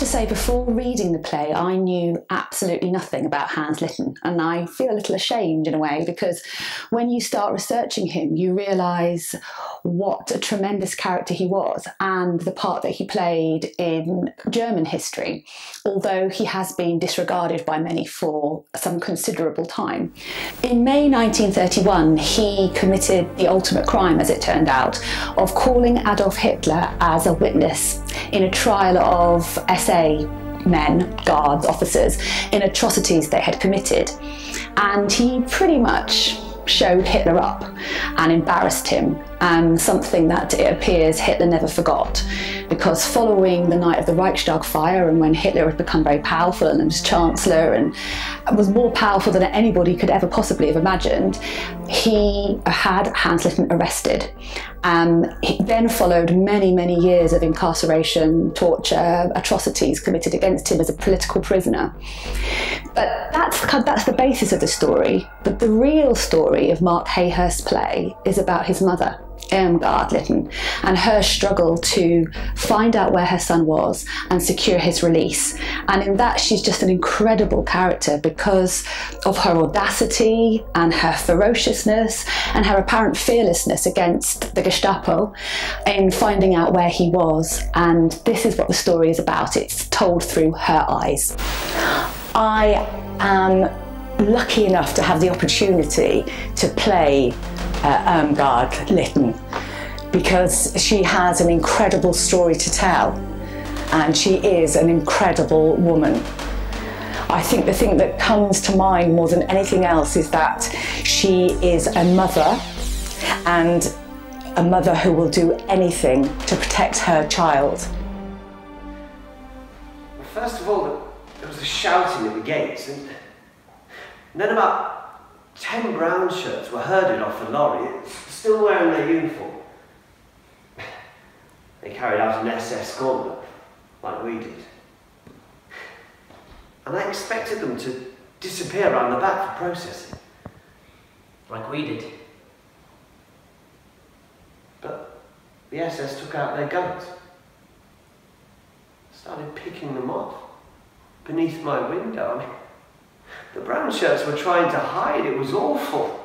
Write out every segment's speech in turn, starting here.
to say, before reading the play, I knew absolutely nothing about Hans Litten, and I feel a little ashamed in a way because when you start researching him, you realise what a tremendous character he was and the part that he played in German history, although he has been disregarded by many for some considerable time. In May 1931, he committed the ultimate crime, as it turned out, of calling Adolf Hitler as a witness in a trial of SA men, guards, officers, in atrocities they had committed. And he pretty much showed Hitler up and embarrassed him, and something that it appears Hitler never forgot. Because following the night of the Reichstag fire and when Hitler had become very powerful and was chancellor and was more powerful than anybody could ever possibly have imagined, he had Hans Litten arrested. Um, he then followed many, many years of incarceration, torture, atrocities committed against him as a political prisoner. But that's that's the basis of the story. But the real story of Mark Hayhurst's play is about his mother. Irmgard Litten and her struggle to find out where her son was and secure his release. And in that, she's just an incredible character because of her audacity and her ferociousness and her apparent fearlessness against the Gestapo in finding out where he was. And this is what the story is about. It's told through her eyes. I am lucky enough to have the opportunity to play uh, Irmgard Litten because she has an incredible story to tell and she is an incredible woman. I think the thing that comes to mind more than anything else is that she is a mother and a mother who will do anything to protect her child. First of all, there was a shouting at the gates, and then about ten brown shirts were herded off the lorry, still wearing their uniform. They carried out an SS gauntlet, like we did. And I expected them to disappear around the back for processing. Like we did. But the SS took out their guns. Started picking them off beneath my window. I mean, the brown shirts were trying to hide. It was awful.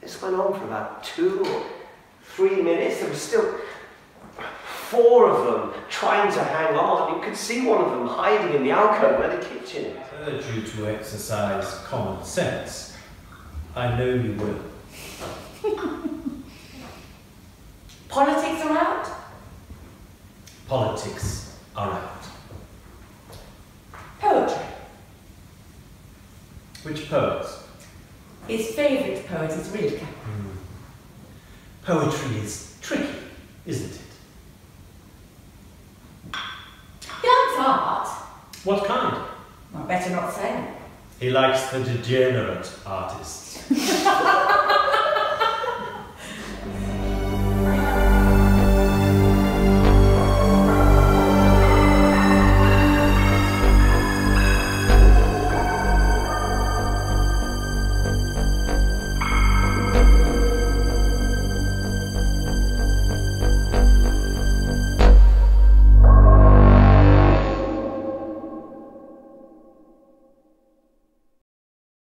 This went on for about two or three minutes. There was still four of them trying to hang on. You could see one of them hiding in the alcove where the kitchen is. I urge you to exercise common sense. I know you will. Politics are out? Politics are out. Poetry. Which poets? His favourite poet is Rilke. Hmm. Poetry is tricky, isn't it? Likes art. What kind? I better not say. He likes the degenerate artists.